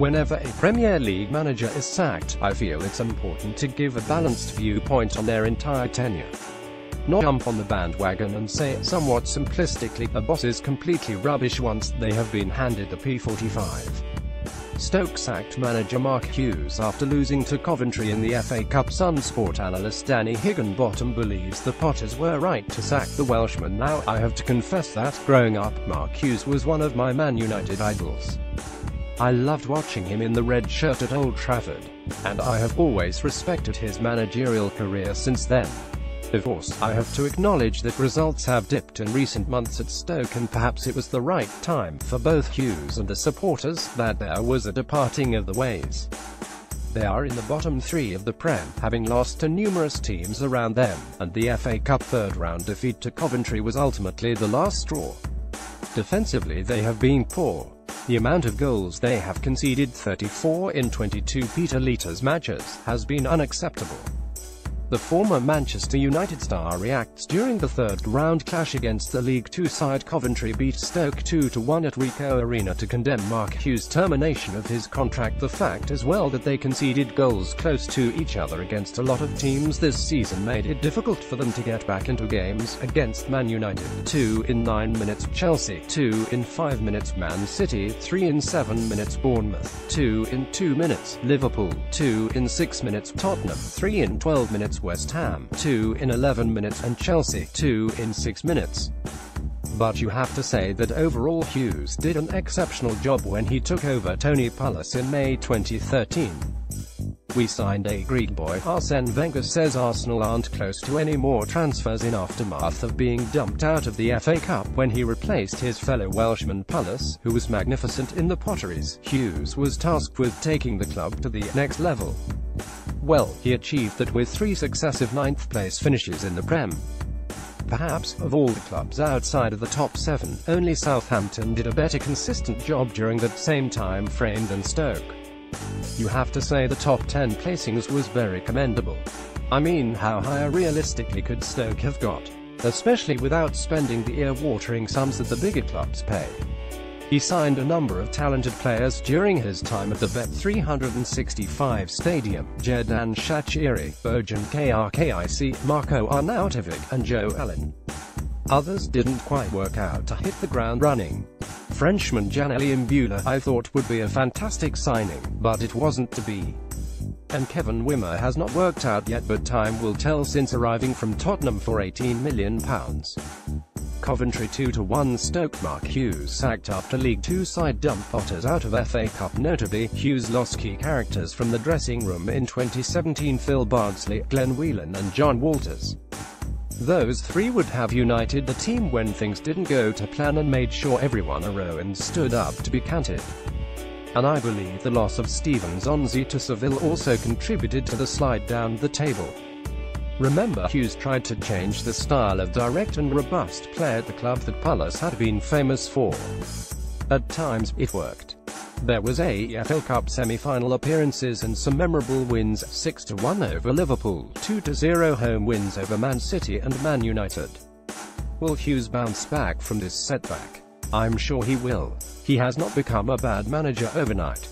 Whenever a Premier League manager is sacked, I feel it's important to give a balanced viewpoint on their entire tenure. Not jump on the bandwagon and say, somewhat simplistically, a boss is completely rubbish once they have been handed the P45. Stoke sacked manager Mark Hughes after losing to Coventry in the FA Cup Sunsport analyst Danny Higginbotham believes the Potters were right to sack the Welshman now, I have to confess that, growing up, Mark Hughes was one of my Man United idols. I loved watching him in the red shirt at Old Trafford, and I have always respected his managerial career since then. Of course, I have to acknowledge that results have dipped in recent months at Stoke and perhaps it was the right time for both Hughes and the supporters, that there was a departing of the ways. They are in the bottom three of the Prem, having lost to numerous teams around them, and the FA Cup third-round defeat to Coventry was ultimately the last straw. Defensively they have been poor. The amount of goals they have conceded 34 in 22 Peter Lieta's matches, has been unacceptable. The former Manchester United star reacts during the third-round clash against the League Two side Coventry beat Stoke 2-1 at Ricoh Arena to condemn Mark Hughes' termination of his contract. The fact as well that they conceded goals close to each other against a lot of teams this season made it difficult for them to get back into games, against Man United, 2 in 9 minutes, Chelsea, 2 in 5 minutes, Man City, 3 in 7 minutes, Bournemouth, 2 in 2 minutes, Liverpool, 2 in 6 minutes, Tottenham, 3 in 12 minutes, West Ham, 2 in 11 minutes, and Chelsea, 2 in 6 minutes. But you have to say that overall Hughes did an exceptional job when he took over Tony Pulis in May 2013. We signed a Greek boy, Arsene Wenger says Arsenal aren't close to any more transfers in aftermath of being dumped out of the FA Cup when he replaced his fellow Welshman Pulis, who was magnificent in the Potteries. Hughes was tasked with taking the club to the next level. Well, he achieved that with three successive ninth-place finishes in the Prem. Perhaps, of all the clubs outside of the top seven, only Southampton did a better consistent job during that same time frame than Stoke. You have to say the top 10 placings was very commendable. I mean how higher realistically could Stoke have got? Especially without spending the ear-watering sums that the bigger clubs pay. He signed a number of talented players during his time at the Bet365 Stadium, Xherdan Shaqiri, Bojan Krkic, Marko Arnautovic, and Joe Allen. Others didn't quite work out to hit the ground running. Frenchman Giannelli Imbula I thought would be a fantastic signing, but it wasn't to be. And Kevin Wimmer has not worked out yet but time will tell since arriving from Tottenham for £18 million. Coventry 2-1 Stoke Mark Hughes sacked after League Two side dump Potters out of FA Cup Notably, Hughes lost key characters from the dressing room in 2017 Phil Bardsley, Glenn Whelan and Jon Walters. Those three would have united the team when things didn't go to plan and made sure everyone a row and stood up to be counted. And I believe the loss of Steven Nzonzi to Seville also contributed to the slide down the table. Remember, Hughes tried to change the style of direct and robust play at the club that Pulis had been famous for. At times, it worked. There was EFL Cup semi-final appearances and some memorable wins, 6-1 over Liverpool, 2-0 home wins over Man City and Man United. Will Hughes bounce back from this setback? I'm sure he will. He has not become a bad manager overnight.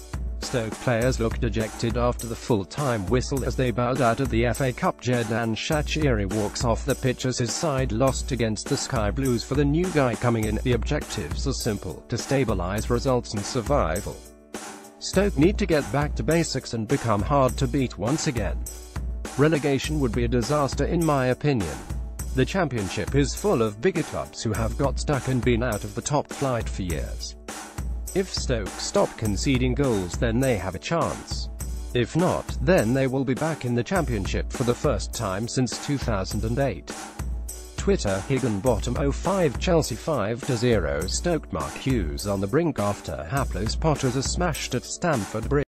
Stoke players looked dejected after the full-time whistle as they bowed out of the FA Cup. Xherdan Shaqiri walks off the pitch as his side lost against the Sky Blues for the new guy coming in. The objectives are simple, to stabilise results and survival. Stoke need to get back to basics and become hard to beat once again. Relegation would be a disaster in my opinion. The championship is full of bigger clubs who have got stuck and been out of the top flight for years. If Stoke stop conceding goals then they have a chance. If not, then they will be back in the championship for the first time since 2008. Twitter, Higginbotham 05 Chelsea 5-0 Stoke Mark Hughes on the brink after hapless Potters are smashed at Stamford Bridge.